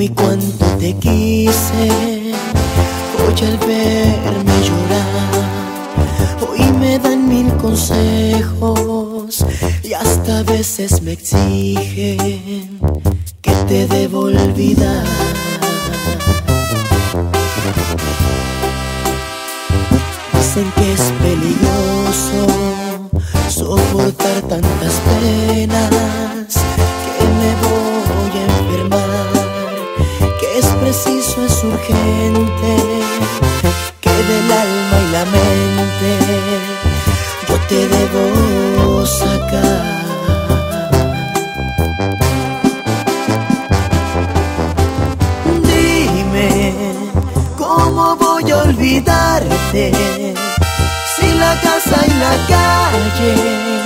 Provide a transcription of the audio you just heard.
y cuánto te quise. Hoy al verme llorar, hoy me dan mil consejos y hasta a veces me exigen que te debo olvidar. Dicen que es peligroso soportar tantas penas es urgente, que del alma y la mente yo te debo sacar. Dime, ¿cómo voy a olvidarte? Si la casa y la calle